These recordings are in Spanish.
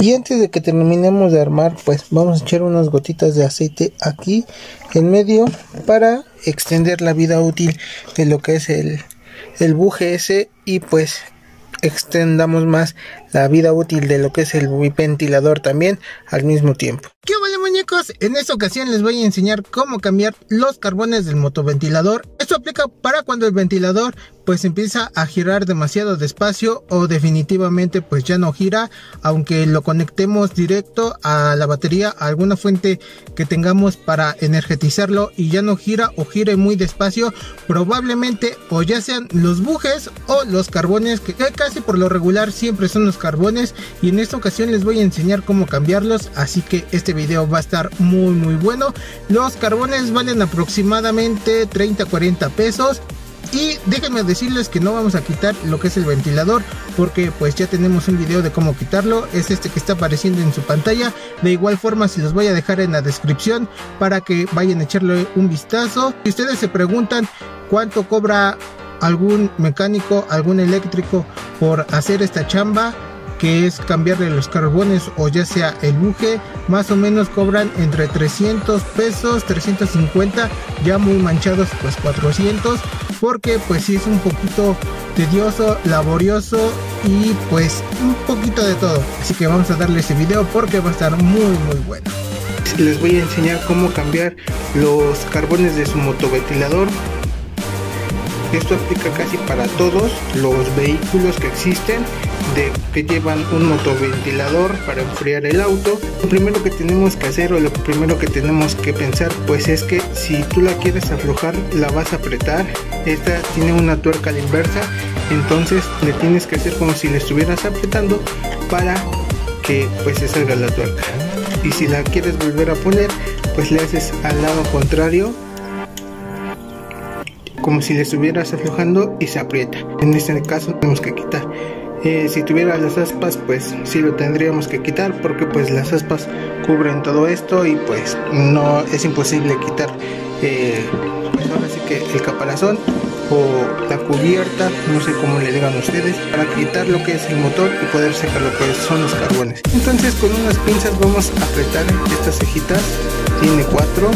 y antes de que terminemos de armar pues vamos a echar unas gotitas de aceite aquí en medio para extender la vida útil de lo que es el, el buje ese y pues extendamos más la vida útil de lo que es el ventilador también al mismo tiempo. ¿Qué vale muñecos? En esta ocasión les voy a enseñar cómo cambiar los carbones del motoventilador. Esto aplica para cuando el ventilador pues empieza a girar demasiado despacio o definitivamente pues ya no gira aunque lo conectemos directo a la batería a alguna fuente que tengamos para energetizarlo y ya no gira o gire muy despacio probablemente o ya sean los bujes o los carbones que casi por lo regular siempre son los carbones y en esta ocasión les voy a enseñar cómo cambiarlos así que este video va a estar muy muy bueno. Los carbones valen aproximadamente 30 40 pesos y déjenme decirles que no vamos a quitar lo que es el ventilador porque pues ya tenemos un video de cómo quitarlo es este que está apareciendo en su pantalla. De igual forma se los voy a dejar en la descripción para que vayan a echarle un vistazo. Si ustedes se preguntan cuánto cobra algún mecánico algún eléctrico por hacer esta chamba que es cambiarle los carbones o ya sea el buje, más o menos cobran entre 300 pesos, 350, ya muy manchados pues 400, porque pues sí es un poquito tedioso, laborioso y pues un poquito de todo. Así que vamos a darle ese video porque va a estar muy muy bueno. Les voy a enseñar cómo cambiar los carbones de su motoventilador esto aplica casi para todos los vehículos que existen de que llevan un motoventilador para enfriar el auto. Lo primero que tenemos que hacer o lo primero que tenemos que pensar pues es que si tú la quieres aflojar la vas a apretar. Esta tiene una tuerca a la inversa, entonces le tienes que hacer como si le estuvieras apretando para que pues se salga la tuerca. Y si la quieres volver a poner pues le haces al lado contrario como si le estuvieras aflojando y se aprieta. En este caso tenemos que quitar. Eh, si tuviera las aspas pues sí lo tendríamos que quitar porque pues las aspas cubren todo esto y pues no es imposible quitar eh, pues ahora sí que el caparazón o la cubierta no sé cómo le digan ustedes para quitar lo que es el motor y poder sacar lo que son los carbones entonces con unas pinzas vamos a apretar estas cejitas tiene cuatro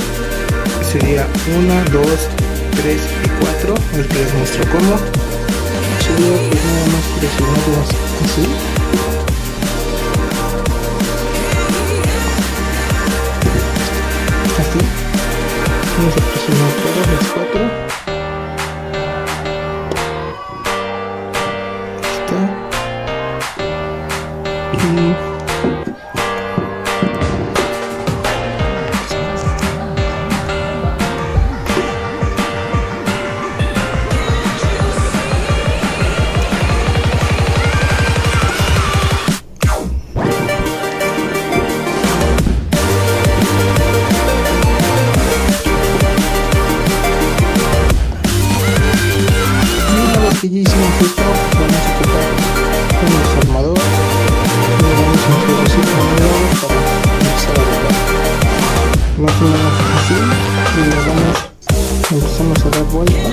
sería una dos 3 y 4 ahorita les muestro cómo. Sería pues nada más presionarlas así. Así. Vamos a presionar todas las 4 y le vamos empezamos a dar vueltas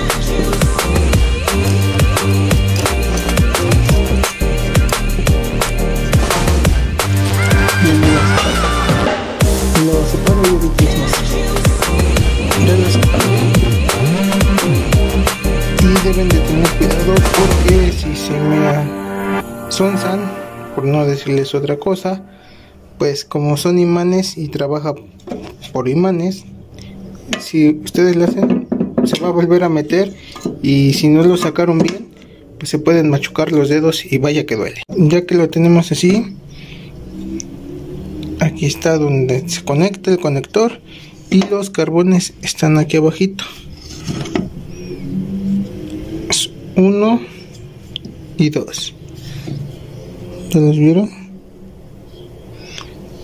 y lo separo y y deben de tener cuidado porque si se me sonzan por no decirles otra cosa pues como son imanes y trabaja por imanes si ustedes lo hacen se va a volver a meter y si no lo sacaron bien pues se pueden machucar los dedos y vaya que duele. Ya que lo tenemos así aquí está donde se conecta el conector y los carbones están aquí abajito. Uno y dos. ¿los vieron?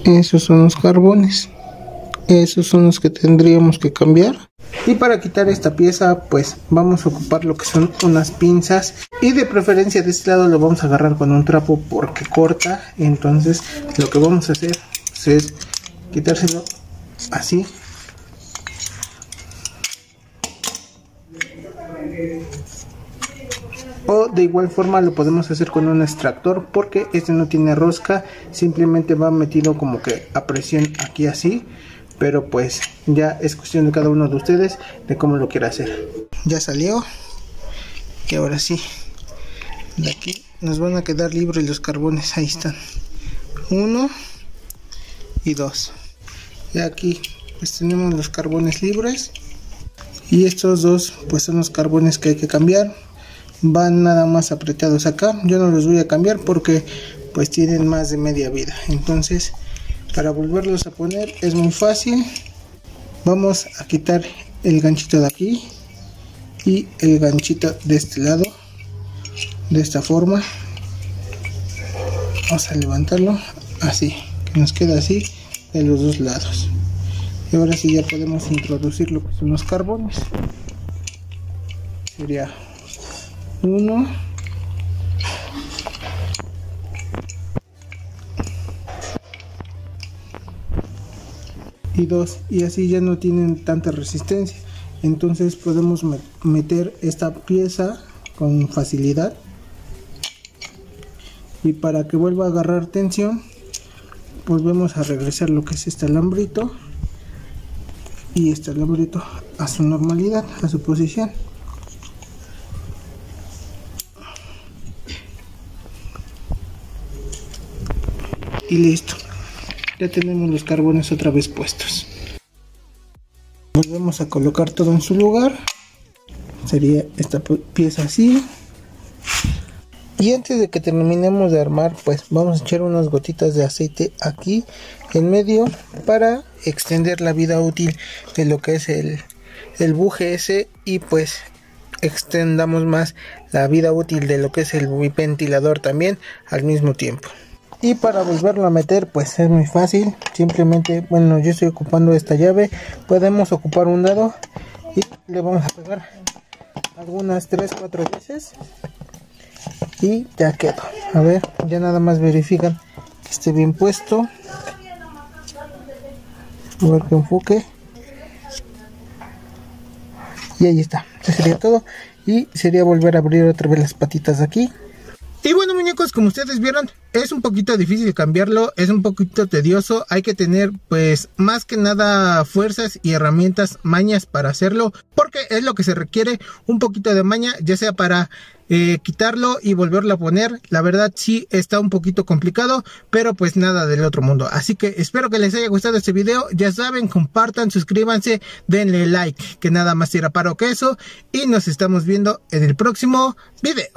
esos son los carbones esos son los que tendríamos que cambiar. Y para quitar esta pieza pues vamos a ocupar lo que son unas pinzas. Y de preferencia de este lado lo vamos a agarrar con un trapo porque corta. Entonces lo que vamos a hacer es quitárselo así. O de igual forma lo podemos hacer con un extractor porque este no tiene rosca. Simplemente va metido como que a presión aquí así pero pues ya es cuestión de cada uno de ustedes de cómo lo quiera hacer. Ya salió. Y ahora sí. De aquí nos van a quedar libres los carbones. Ahí están. Uno y dos. Y aquí pues tenemos los carbones libres. Y estos dos pues son los carbones que hay que cambiar. Van nada más apretados acá. Yo no los voy a cambiar porque pues tienen más de media vida. Entonces para volverlos a poner es muy fácil. Vamos a quitar el ganchito de aquí y el ganchito de este lado de esta forma. Vamos a levantarlo así que nos queda así de los dos lados. Y ahora sí ya podemos introducir lo que son los carbones. Sería uno y dos y así ya no tienen tanta resistencia. Entonces podemos meter esta pieza con facilidad. Y para que vuelva a agarrar tensión volvemos a regresar lo que es este alambrito. Y este alambrito a su normalidad a su posición. Y listo ya tenemos los carbones otra vez puestos. Volvemos a colocar todo en su lugar. Sería esta pieza así. Y antes de que terminemos de armar pues vamos a echar unas gotitas de aceite aquí en medio para extender la vida útil de lo que es el, el buje ese y pues extendamos más la vida útil de lo que es el ventilador también al mismo tiempo y para volverlo a meter pues es muy fácil. Simplemente bueno yo estoy ocupando esta llave. Podemos ocupar un dado y le vamos a pegar algunas 3 4 veces. Y ya quedó. A ver ya nada más verifican que esté bien puesto. A ver que enfoque. Y ahí está. Eso sería todo. Y sería volver a abrir otra vez las patitas de aquí. Y bueno muñecos, como ustedes vieron, es un poquito difícil cambiarlo, es un poquito tedioso, hay que tener pues más que nada fuerzas y herramientas, mañas para hacerlo, porque es lo que se requiere, un poquito de maña, ya sea para eh, quitarlo y volverlo a poner, la verdad sí está un poquito complicado, pero pues nada del otro mundo, así que espero que les haya gustado este video, ya saben, compartan, suscríbanse, denle like, que nada más tira paro que eso, y nos estamos viendo en el próximo video.